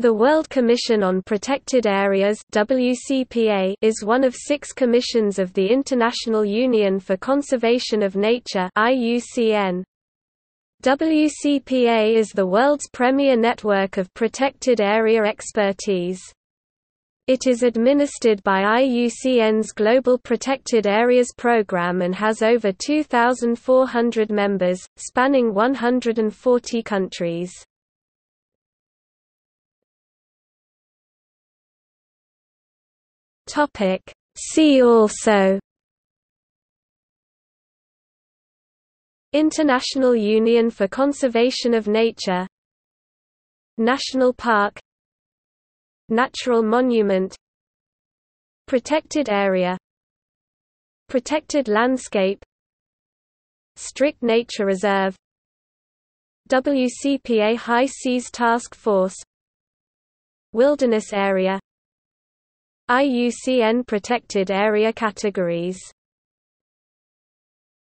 The World Commission on Protected Areas WCPA is one of six commissions of the International Union for Conservation of Nature IUCN. WCPA is the world's premier network of protected area expertise. It is administered by IUCN's Global Protected Areas Programme and has over 2,400 members, spanning 140 countries. Topic. See also International Union for Conservation of Nature National Park Natural Monument Protected Area Protected Landscape Strict Nature Reserve WCPA High Seas Task Force Wilderness Area IUCN Protected Area Categories